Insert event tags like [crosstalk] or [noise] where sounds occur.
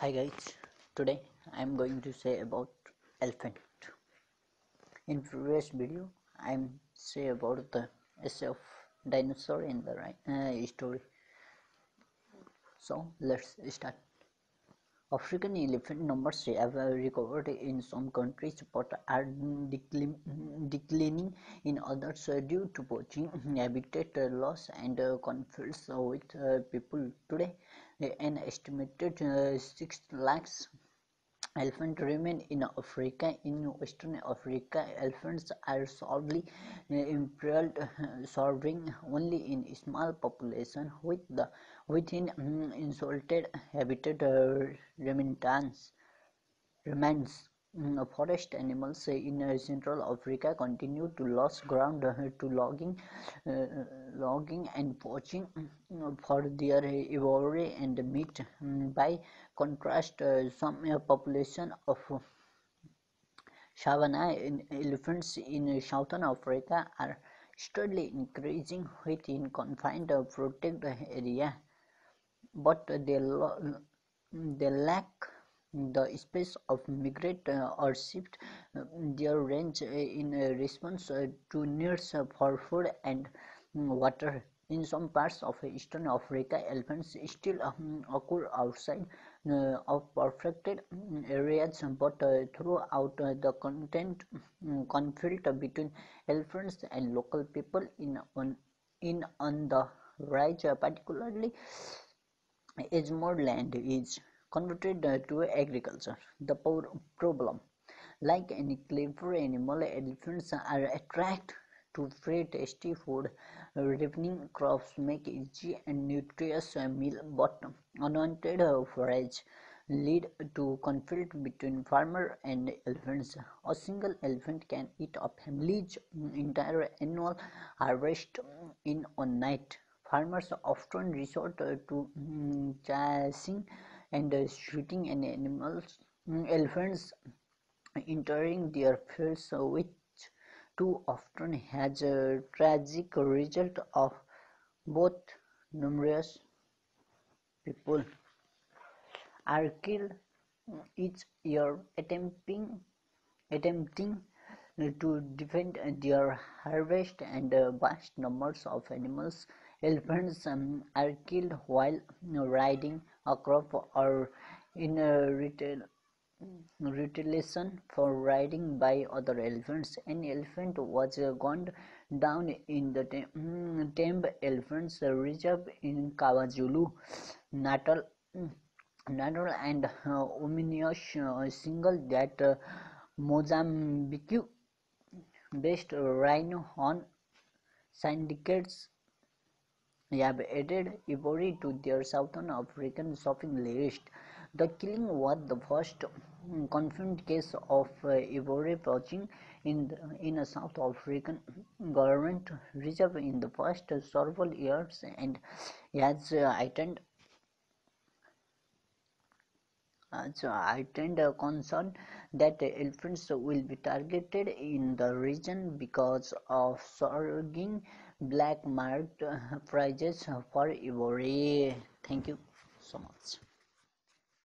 hi guys today i'm going to say about elephant. In previous video i'm say about the essay of dinosaur in the uh, story. So let's start African elephant numbers have recovered in some countries but are declining in others due to poaching, [clears throat] habitat loss and conflicts with uh, people. Today, an estimated uh, 6 lakhs elephants remain in Africa. In Western Africa, elephants are solely imperial, serving only in small population with the within um, insulted habitat uh, remains. Mm, forest animals in uh, Central Africa continue to lose ground uh, to logging, uh, logging and poaching mm, for their ivory and meat. Mm, by contrast, some population of savanna elephants in southern Africa are steadily increasing within confined protected area, but they, they lack the space of migrate uh, or shift uh, their range uh, in response to needs for food and mm, water. In some parts of eastern Africa, elephants still um, occur outside uh, of perfected mm, areas, but uh, throughout uh, the content um, conflict between elephants and local people in on in on the rise, particularly as more land is converted uh, to agriculture. The problem, like any clever animal, elephants are attracted to free tasty food. Ripening crops make easy and nutritious meal, but unwanted uh, forage lead to conflict between farmer and elephants. A single elephant can eat a family's mm, entire annual harvest mm, in one night. Farmers often resort to mm, chasing and uh, shooting an animals mm, elephants entering their fields which too often has a tragic result of both numerous people are killed. Each year attempting attempting to defend their harvest and uh, vast numbers of animals elephants are killed while riding a crop or in retaliation for riding by other elephants. An elephant was gunned down in the Tembe Elephants Reserve in KwaZulu Natal. Natal and uh, ominous uh, single that uh, Mozambique based rhino horn syndicates have added ivory to their Southern African shopping list. The killing was the first confirmed case of uh, ivory poaching in, in a South African government reserve in the past several years and has uh, so I tend a concern that elephants will be targeted in the region because of surging black market prices for ivory. Thank you so much.